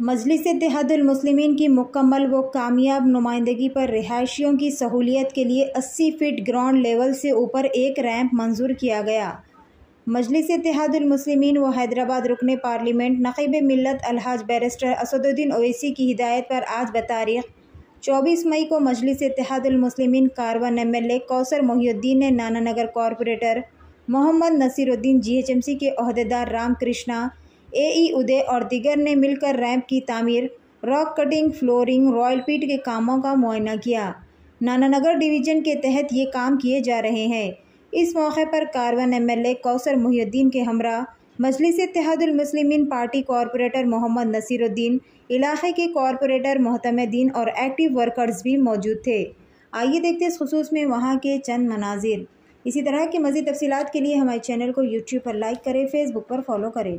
मजलिस इत्तेहादुलमुस्लिमीन की मुकम्मल व कामयाब नुमाइंदगी पर रिहायशियों की सहूलियत के लिए 80 फीट ग्राउंड लेवल से ऊपर एक रैंप मंजूर किया गया। मजलिस इत्तेहादुलमुस्लिमीन व हैदराबाद रुकन पार्लियामेंट नकीब मिलत अलहाज बैरिस्टर असदुद्दीन ओवैसी की हिदायत पर आज बतारीख 24 मई को Majlis Ittehadulmuslimeen Karwan M L A Kausar Mohiuddin ने Nana Nagar corporator Mohammed Naseeruddin G H M C के अहदेदार राम कृष्णा ए ई उदय और दिगर ने मिलकर रैंप की तामीर रॉक कटिंग फ्लोरिंग रॉयल पीट के कामों का मुआयना किया। नानानगर डिवीज़न के तहत ये काम किए जा रहे हैं। इस मौके पर Karwan M L A Kausar Mohiuddin के हमरा मजलिस इत्तेहादुलमुस्लिमीन पार्टी कॉरपोरेटर मोहम्मद नसीरुद्दीन, इलाके के कॉरपोरेटर मोहतमदीन और एक्टिव वर्कर्स भी मौजूद थे। आइए देखते इस खसूस में वहाँ के चंद मनाजिर। इसी तरह की मज़ीद तफसीत के लिए हमारे चैनल को यूट्यूब पर लाइक करें फेसबुक पर फॉलो करें।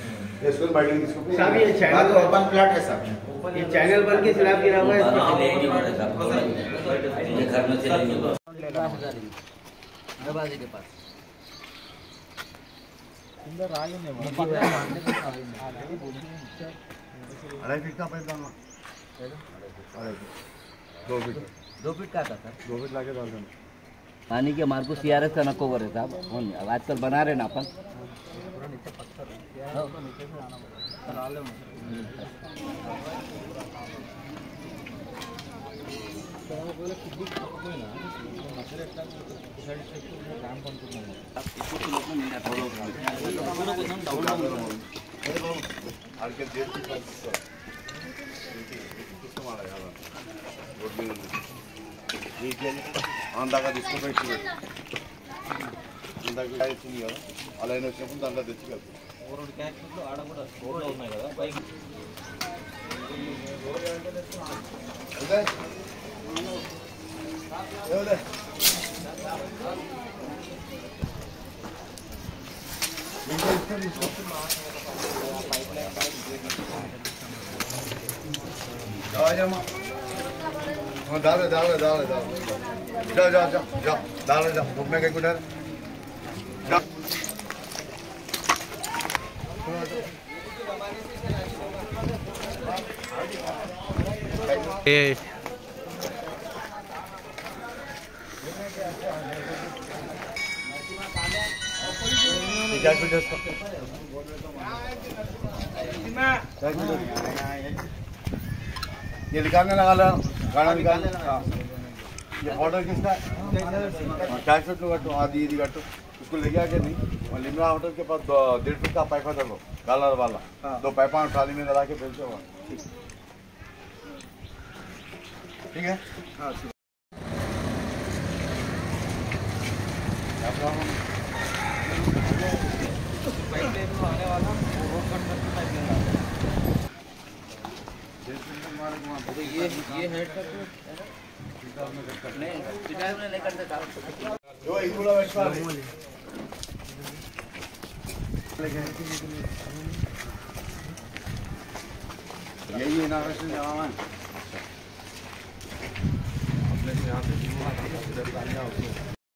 नेशनल इसको चैनल तो ओपन प्लॉट है ये चैनल बन के स्लैब गिरा हुआ है इसको ये घर में चलेंगे दरवाजे के पास इधर अरे का अरे दो फीट दो फीट का था सर दो फीट लाके डाल देना पानी के मार को सीआरएस का नकोवर है आजकल बना रहे ना अपन। ఆడికి చేసి పంపిస్తారు తీసుకుమారా రోడ్ మీద ఉంది నీకెళ్ళి అందాక తీసుకుని పెట్టి అందాక ఇచ్చింది కదా అలా అయినా వచ్చినప్పుడు దాంట్లో తెచ్చుకెళ్తాం రెండు క్యారెక్టర్లు ఆడ కూడా రోడ్లో ఉన్నాయి కదా పైకి दावे दावे दावे दावे जाओ जाओ जाओ जाओ दावे जाओ घूमने के कुछ जाओ क्या ये निकालने लगा लो, गाना निकाल हाँ। ये ऑर्डर किसका? टैक्स तो कटो आधी आधी कटो उसको ले गया कि नहीं? और लिमरा होटल के पास डेढ़ फीट का पाइप लो कलर वाला दो पाइपा ट्राली में लगा के भेजो वहाँ ठीक है ये ये हेड तक नहीं पिटाई में नहीं करते साहब जो एक पूरा बैठा यही इनाग्रेशन जवान अपने यहाँ से